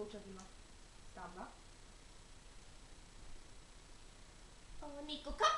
sfocia prima. Stamma. Oh, Nico, come